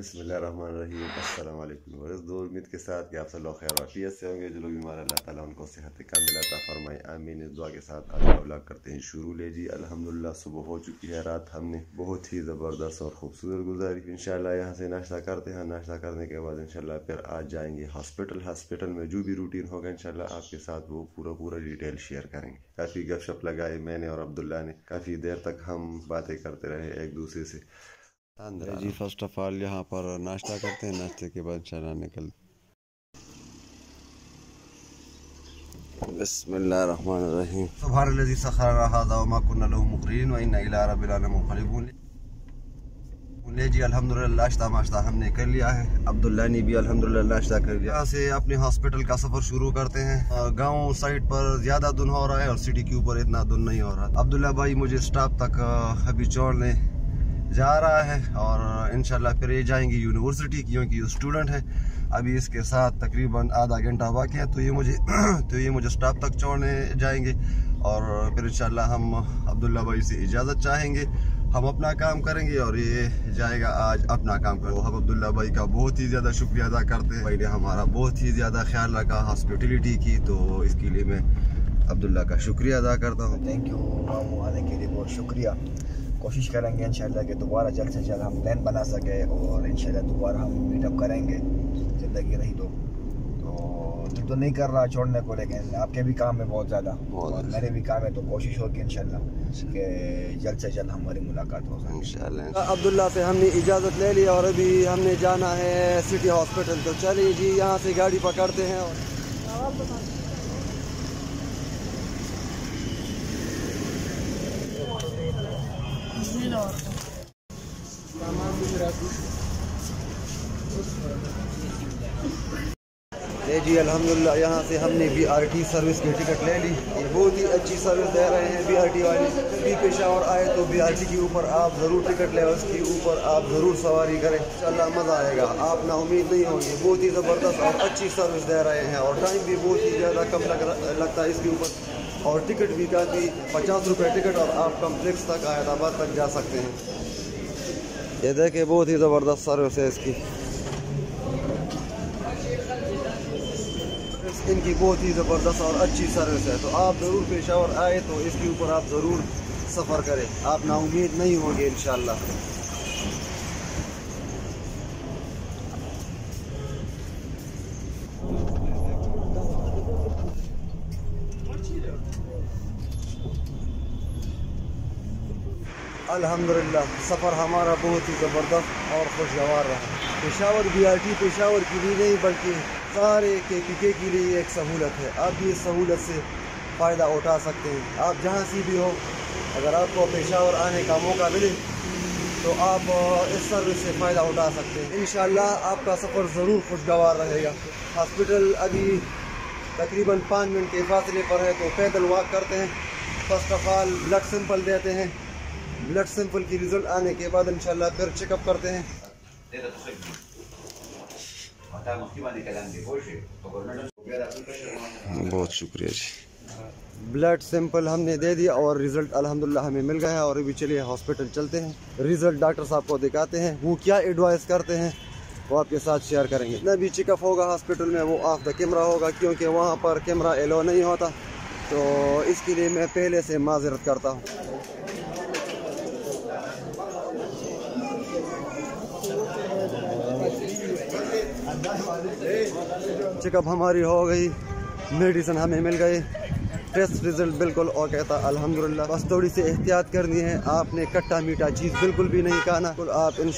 बसमीम अल्लाम दो उम्मीद के साथ कि आप सब लोग खैर वाफियत से होंगे। जो लोग बीमार अल्लाह ताला उनको सेहत का मिलाता फरमाए। आमीन। इस दुआ के साथ आज का करते हैं। शुरू ले जी। अल्हम्दुलिल्लाह, सुबह हो चुकी है रात। हमने बहुत ही ज़बरदस्त और ख़ूबसूरत गुजारी इंशाल्लाह यहाँ से नाश्ता करते हैं। नाश्ता करने के बाद इंशाल्लाह फिर आज जाएँगे हॉस्पिटल। हॉस्पिटल में जो भी रूटीन होगा इंशाल्लाह आपके साथ वो पूरा पूरा डिटेल शेयर करेंगे। काफ़ी गपशप लगाए मैंने और अब्दुल्ला ने। काफ़ी देर तक हम बातें करते रहे एक दूसरे से। जी फ़र्स्ट ऑफ़ ऑल यहाँ पर नाश्ता करते हैं। नाश्ते के बाद चना निकल ले हमने कर लिया है। अब्दुल्ला भी नाश्ता कर लिया। यहाँ से अपने हॉस्पिटल का सफ़र शुरू करते हैं। गाँव साइड पर ज़्यादा धुन हो रहा है और सिटी के ऊपर इतना धुन नहीं हो रहा। अब्दुल्ला भाई, मुझे स्टाफ तक अभी छोड़ने जा रहा है और इन फिर ये जाएँगे यूनिवर्सिटी क्योंकि स्टूडेंट है। अभी इसके साथ तकरीबन आधा घंटा बाकी है तो ये मुझे तो ये मुझे स्टाफ तक छोड़ने जाएँगे और फिर इंशाल्लाह हम अब्दुल्ला भाई से इजाज़त चाहेंगे। हम अपना काम करेंगे और ये जाएगा आज अपना काम करो हम अब्दुल्ला भाई का बहुत ही ज़्यादा शुक्रिया अदा करते हैं। भाई ने हमारा बहुत ही ज़्यादा ख्याल रखा हॉस्पिटलिटी की तो इसके लिए मैं अब्दुल्ला का शुक्रिया अदा करता हूँ। थैंक यू आने के लिए बहुत शुक्रिया। कोशिश करेंगे इंशाल्लाह कि दोबारा जल्द से जल्द हम प्लान बना सके और इंशाल्लाह दोबारा हम मीटअप करेंगे। ज़िंदगी रही तो। तो दिल तो नहीं कर रहा छोड़ने को लेकिन आपके भी काम है बहुत ज़्यादा। और मेरे भी काम है तो कोशिश होगी इंशाल्लाह कि जल्द से जल्द हमारी मुलाकात हो इंशाल्लाह। अब्दुल्ला से हमने इजाज़त ले ली और अभी हमने जाना है सिटी हॉस्पिटल। तो चलिए जी यहाँ से गाड़ी पकड़ते हैं और जी अल्हम्दुलिल्लाह, यहाँ से हमने बी आर टी सर्विस की टिकट ले ली। और बहुत ही अच्छी सर्विस दे रहे हैं बी आर टी वाले। भी पेशावर आए तो बी आर टी के ऊपर आप ज़रूर टिकट लें, उसके ऊपर आप ज़रूर सवारी करें। चल मज़ा आएगा। आप ना उम्मीद नहीं होंगे। बहुत ही ज़बरदस्त और अच्छी सर्विस दे रहे हैं और टाइम भी बहुत ही ज़्यादा कम लग लगता है इसके ऊपर। और टिकट भी काफ़ी पचास रुपये टिकट और आप कम्प्लेक्स तक हैदराबाद तक जा सकते हैं। ये देखे बहुत ही ज़बरदस्त सर्विस है इसकी। इनकी बहुत ही ज़बरदस्त और अच्छी सर्विस है। तो आप ज़रूर पेशावर आए तो इसके ऊपर आप ज़रूर सफ़र करें। आप नाउमीद नहीं होंगे इन अल्हम्दुलिल्लाह, सफ़र हमारा बहुत ही ज़बरदस्त और खुशगवार रहा। Peshawar B R T Peshawar के लिए नहीं, बल्कि सारे के पी के के लिए एक सहूलत है। आप भी इस सहूलत से फ़ायदा उठा सकते हैं। आप जहाँ से भी हो, अगर आपको पेशावर आने का मौका मिले तो आप इस सर्विस से फ़ायदा उठा सकते हैं। इन आपका सफ़र ज़रूर खुशगवार रहेगा। हॉस्पिटल अभी तकरीबन पाँच मिनट के फासले पर है तो पैदल वॉक करते हैं। First of all blood sample देते हैं। ब्लड सैंपल की रिज़ल्ट आने के बाद इंशाल्लाह फिर चेकअप करते हैं। बहुत शुक्रिया जी। ब्लड सैंपल हमने दे दिया और रिज़ल्ट अल्हम्दुलिल्लाह हमें मिल गया है और अभी चलिए हॉस्पिटल चलते हैं। रिज़ल्ट डॉक्टर साहब को दिखाते हैं वो क्या एडवाइस करते हैं वो आपके साथ शेयर करेंगे। जितना भी चेकअप होगा हॉस्पिटल में वो ऑफ़ द कैमरा होगा क्योंकि वहाँ पर कैमरा एलो नहीं होता। तो इसके लिए मैं पहले से माजरत करता हूँ। चेकअप हमारी हो गई। मेडिसिन हमें मिल गई टेस्ट रिज़ल्ट बिल्कुल ओके था, अल्हम्दुलिल्लाह। बस थोड़ी सी एहतियात करनी है। आपने कट्टा मीठा चीज़ बिल्कुल भी नहीं खाना। आप इन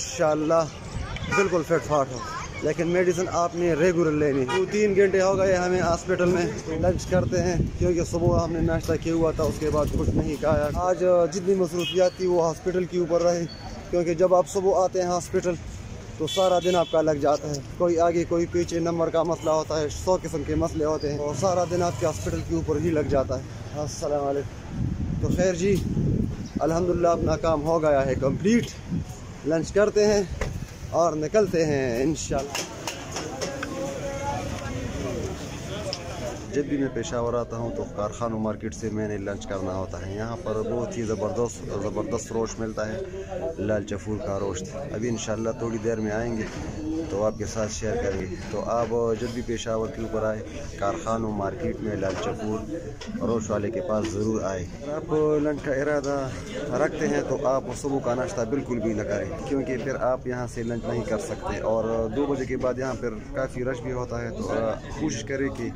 बिल्कुल फिट फाट हो। लेकिन मेडिसिन आपने रेगुलर लेनी। दो तीन घंटे हो गए हमें हॉस्पिटल में। लंच करते हैं। क्योंकि सुबह हमने नाश्ता किया हुआ था, उसके बाद कुछ नहीं खाया। आज जितनी मसरूफियात थी वो हॉस्पिटल के ऊपर रहे। क्योंकि जब आप सुबह आते हैं हॉस्पिटल तो सारा दिन आपका लग जाता है। कोई आगे कोई पीछे नंबर का मसला होता है, सौ किस्म के मसले होते हैं और सारा दिन आपके हॉस्पिटल के ऊपर ही लग जाता है। अस्सलाम तो खैर जी, अल्हम्दुलिल्लाह अपना काम हो गया है कंप्लीट लंच करते हैं और निकलते हैं इन जब भी मैं पेशावर आता हूँ तो कारखानों मार्केट से मैंने लंच करना होता है। यहाँ पर बहुत ही ज़बरदस्त ज़बरदस्त रोश मिलता है लाल चफूर का रोश। अभी इन थोड़ी देर में आएँगे। तो आपके साथ शेयर करेंगे तो आप जब भी पेशावर के ऊपर आए? कारखानों, मार्केट में लाल चपूर रोश वाले के पास ज़रूर आए। आप लंच का इरादा रखते हैं तो आप सुबह का नाश्ता बिल्कुल भी न करें, क्योंकि फिर आप यहाँ से लंच नहीं कर सकते। और दो बजे के बाद यहाँ पर काफ़ी रश भी होता है तो कोशिश करें कि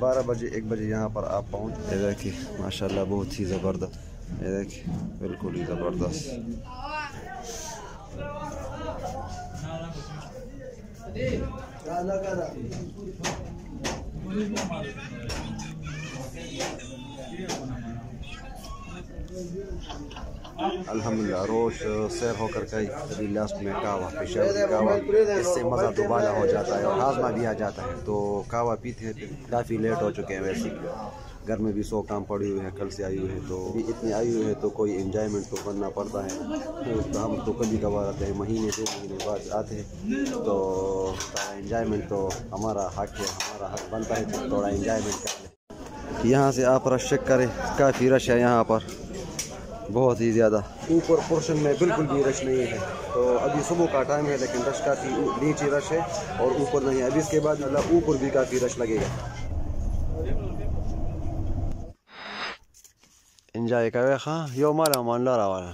बारह बजे, एक बजे यहाँ पर आप पहुँच देखिए, माशाल्लाह बहुत ही ज़बरदस्त देखिए, बिल्कुल ही ज़बरदस्त। अल्हम्दुलिल्लाह रोज सैर होकर गई अभी लास्ट में कावा पेशा कावा इससे मज़ा दोबारा हो। जाता है और हाजमा भी आ जाता है। तो कावा पीते काफ़ी लेट हो चुके हैं वैसे घर में भी सौ काम पड़ी हुई है, कल से आई हुई है तो इतनी आई हुई है तो कोई इंजॉयमेंट तो करना पड़ता है। तो हम तो कभी कभार आते हैं, महीने, दो महीने बाद आते हैं। तो इंजॉयमेंट तो हमारा हक है, हमारा हक बनता है तो थोड़ा इंजॉयमेंट कर ले। यहाँ से आप रश चेक करें, काफ़ी रश है यहाँ पर। बहुत ही ज़्यादा। ऊपर पोर्शन में बिल्कुल भी रश नहीं है। तो अभी सुबह का टाइम है, लेकिन रश काफ़ी नीचे रश है और ऊपर नहीं है। अभी इसके बाद मतलब ऊपर भी काफ़ी रश लगेगा। Injai kaweha, yo mala man lara wala.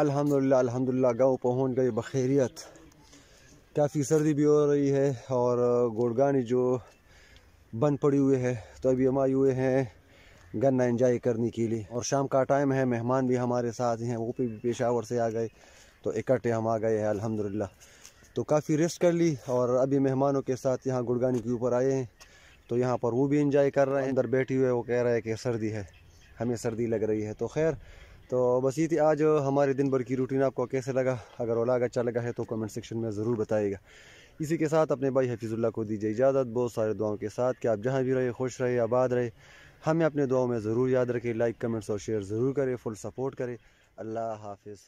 अल्हम्दुलिल्लाह अल्हम्दुलिल्लाह गाँव पहुँच गए बखैरियत काफ़ी सर्दी भी हो रही है और गुड़गानी जो बंद पड़ी हुई है तो अभी हम आए हुए हैं गन्ना इंजॉय करने के लिए। और शाम का टाइम है, मेहमान भी हमारे साथ हैं, वो भी पेशावर से आ गए तो इकट्ठे हम आ गए हैं, अल्हम्दुलिल्लाह। तो काफ़ी रेस्ट कर ली और अभी मेहमानों के साथ यहाँ गुड़गानी के ऊपर आए हैं तो यहाँ पर वो भी इंजॉय कर रहे हैं। अंदर बैठी हुए वो कह रहे हैं कि सर्दी है, हमें सर्दी लग रही है तो खैर तो बस ये थी आज हमारे दिन भर की रूटीन आपको कैसे लगा? अगर ओला अच्छा लगा है तो कमेंट सेक्शन में ज़रूर बताइएगा। इसी के साथ अपने भाई हफीज़ुल्ला को दीजिए इजाज़त, बहुत सारे दुआओं के साथ कि आप जहाँ भी रहे, खुश रहे, आबाद रहे। हमें अपने दुआओं में ज़रूर याद रखें लाइक कमेंट्स और शेयर ज़रूर करें फुल सपोर्ट करें। अल्लाह हाफिज़।